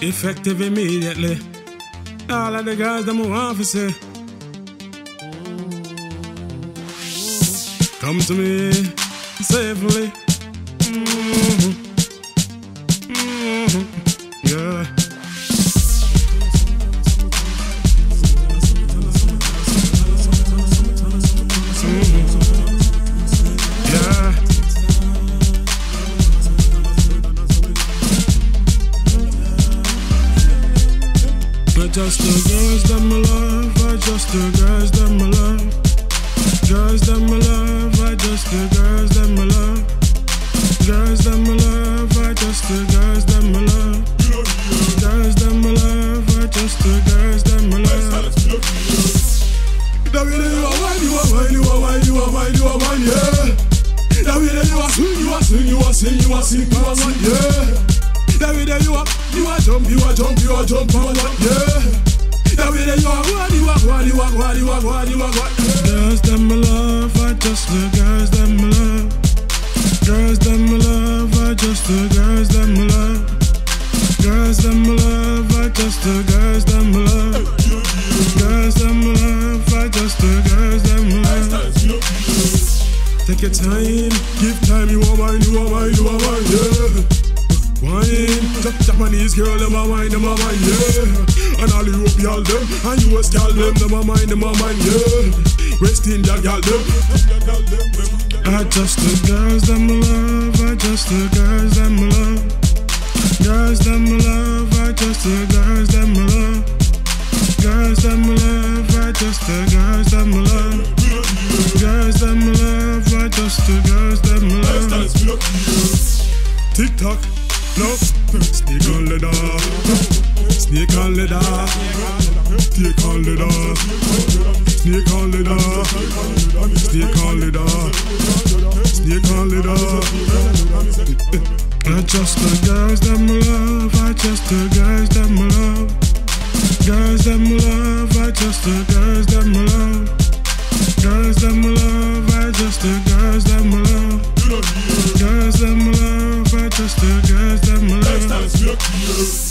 effective immediately. All of the guys that move say. Come to me safely. Mhm. Mhm. Yeah. Just the girls that my love, I just the girls that my love. Girls that my love, I just the girls that my love. Girls that my love, I just the girls that my love. Girls that my love, I just the girls that my love. That you are wine, you are wine, you are wine, you are wine, you are wine, yeah. That you are swing, you are swing, you are sing, you are sing, you are wine, yeah. That you are, you are jump, you are jump, you are jump, you are wine, yeah. Yeah. Girls that love, I just the girls that love. Girls that love, I just the girls that love. Girls that love, I just the girls that love. Girls that love, I just the girls that love. Take your time, give time, you are wine, you are wine, you are wine, yeah. Wine, Japanese girl, them a wine, them a wine, yeah. And all European them, and US gal them, them a wine, them a wine, yeah. West Indian gal them, I just the girls that my love, I just the girls that my love. Girls that my love, I just the girls that my love. Girls that my love, I just the girls that my love. Girls that my love, I just the girls that my love. Tick tock, no, snake on leather, snake on leather, snake on leather, snake on leather, snake on leather, snake on leather. Eh, eh. I just the girls that my love, I just the girls that my love. Girls that my love, I just the girls that my love. Girls that my love, I just the girls that my love. Girls that my love, I just the Peace.